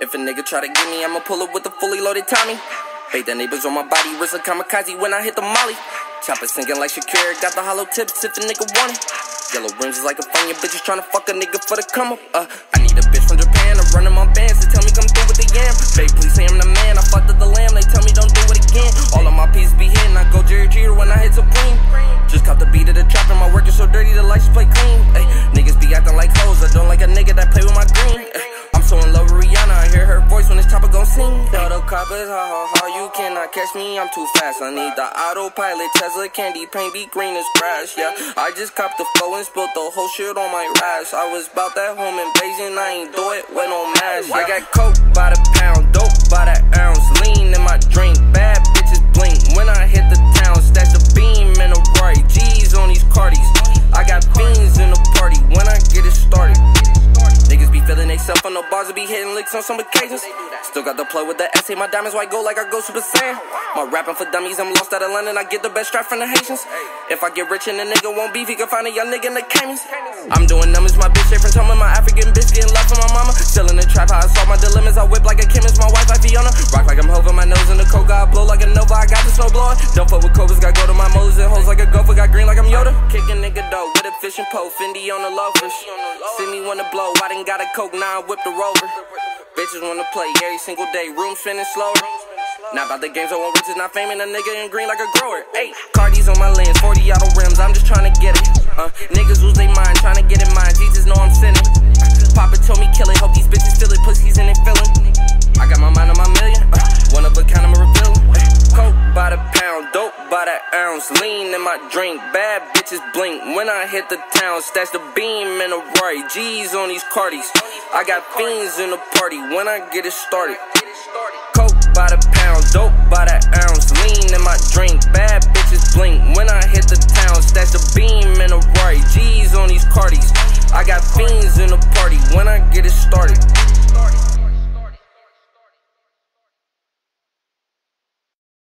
If a nigga try to get me, I'ma pull up with a fully loaded Tommy. Bait the neighbors on my body, wrist like kamikaze when I hit the molly. Chopper sinking like Shakira, got the hollow tips if a nigga want it. Yellow rims is like a fun, your bitches tryna fuck a nigga for the come up. Uh, I need a bitch from Japan to run in my bands to tell me come through with the yam. Babe, please say I'm sing. Tell the coppers, ha ha ha, you cannot catch me, I'm too fast. I need the autopilot, Tesla candy paint be green as grass. Yeah, I just copped the flow and spilled the whole shit on my rash. I was about that home invasion, I ain't do it with no mask. I got coke by the pound, dope by the self on the bars and be hitting licks on some occasions. Still got the play with the essay, my diamonds white gold like I go Super Saiyan. My rapping for dummies, I'm lost out of London, I get the best strap from the Haitians. If I get rich and the nigga won't beef, he can find a young nigga in the Caymans. I'm doing numbers, my bitch straight from Toma, my African bitch getting love from my mama. Still in the trap, how I solve my dilemmas, I whip like a chemist, my wife like Fiona. Rock like I'm hovering my nose in the coke, I blow like a Nova, I got the snow blower. Don't fuck with covers, got go to my molars and hoes like a gopher, got green like I'm Yoda. Kicking nigga fishing pole, Fendi on the loafers. See me wanna blow, I done got a coke, now I whip the rover. Bitches wanna play every single day, room spinning slower. Not about the games, I want riches, not faming a nigga in green like a grower. Hey, Cardi's on my lens, 40 auto rims, I'm just trying by lean in my drink, bad bitches blink. When I hit the town, stash the beam in a Rari, G's on these cardies. I got fiends in the party when I get it started. Coke by the pound, dope by the ounce, lean in my drink, bad bitches blink. When I hit the town, stash the beam in a Rari, G's on these cardies. I got fiends in the party